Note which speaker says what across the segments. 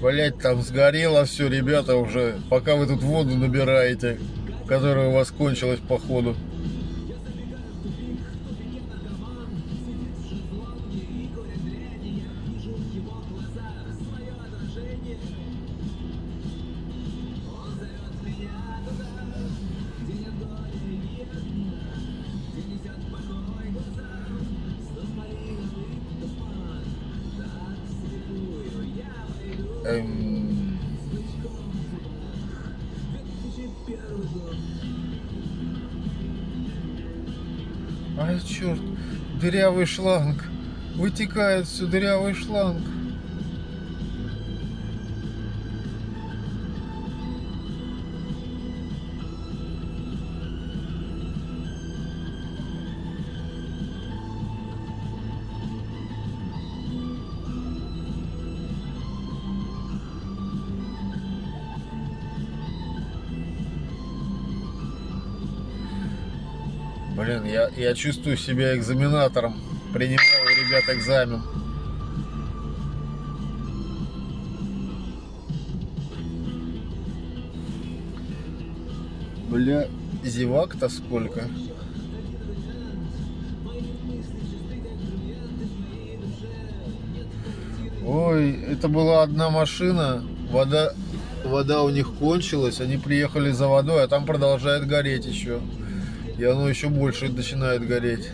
Speaker 1: Блять, там сгорело все, ребята, уже, пока вы тут воду набираете, которая у вас кончилась по Эм... Ай, черт, дырявый шланг. Вытекает все дырявый шланг. Блин, я, я чувствую себя экзаменатором. Принимаю у ребят экзамен. Бля, зевак-то сколько? Ой, это была одна машина, вода, вода у них кончилась, они приехали за водой, а там продолжает гореть еще. И оно еще больше начинает гореть.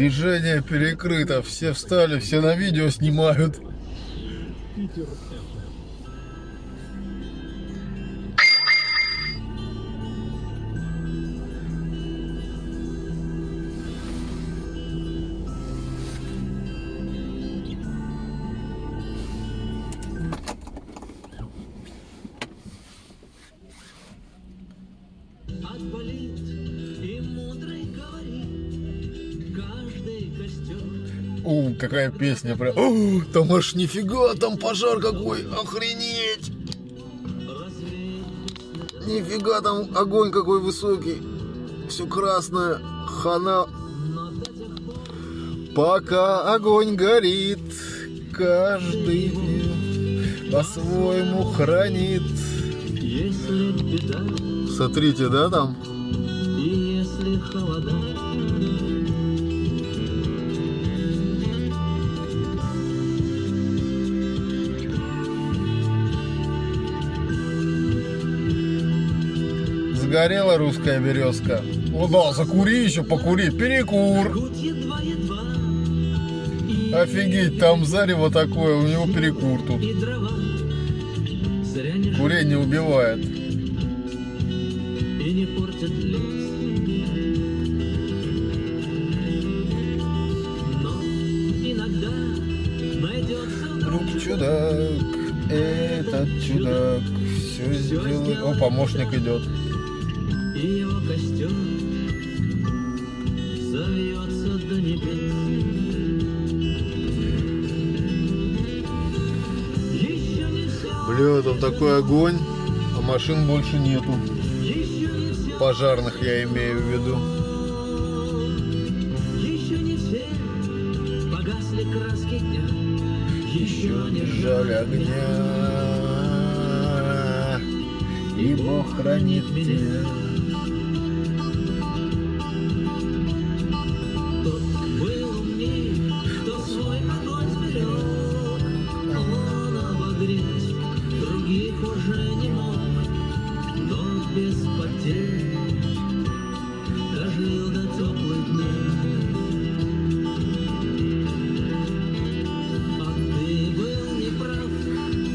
Speaker 1: Движение перекрыто, все встали, все на видео снимают.
Speaker 2: Отболит
Speaker 1: какая песня прям. О, там аж нифига, там пожар какой, охренеть. Нифига, там огонь какой высокий. Все красное, хана. Пока огонь горит, каждый по-своему хранит. Смотрите, да, там?
Speaker 2: и если холода,
Speaker 1: Сгорела русская березка. О да, закури еще, покури, перекур. Офигеть, там зарево такое, у него перекур тут. Курение убивает.
Speaker 2: и
Speaker 1: чудак, этот чудак, все сделает. О, помощник идет. Бля, там такой огонь, а машин больше нету. Пожарных я имею в виду.
Speaker 2: еще не все погасли краски дня. Еще не
Speaker 1: жаль огня, и Бог хранит меня.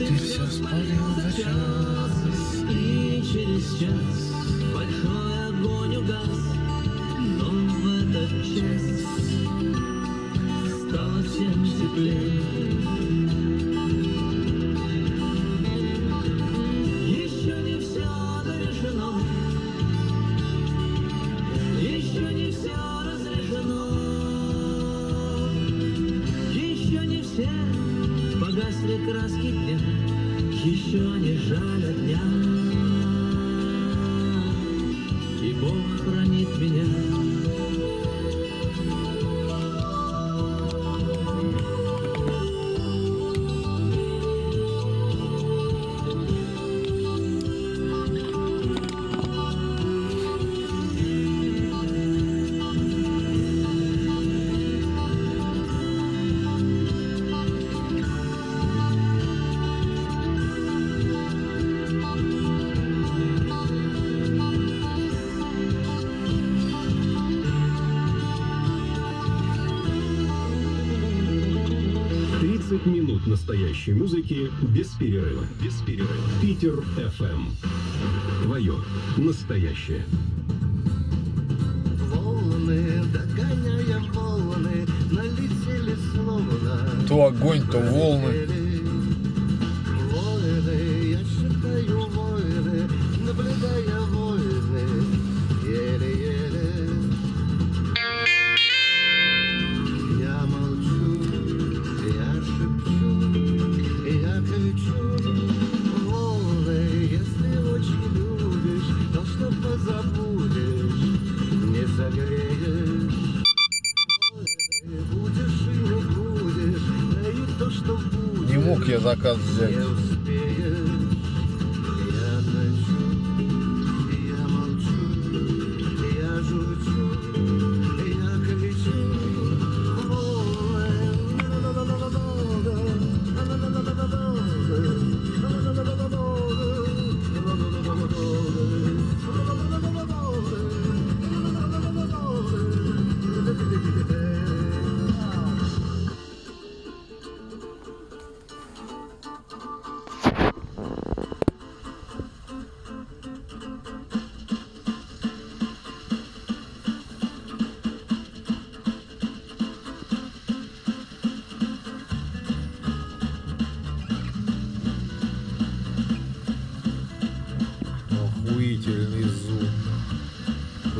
Speaker 2: Ты, все спалил за час, и через час большой огонь угас, но в этот час стало всем теплее.
Speaker 3: 30 минут настоящей музыки без перерыва. Без перерыва. Питер ФМ. Твое настоящее.
Speaker 2: Волны, догоняя волны, налетели словно...
Speaker 4: То огонь, то волны. acaso Deus.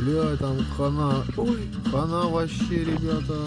Speaker 4: Бля, там хана. Ой, хана вообще, ребята.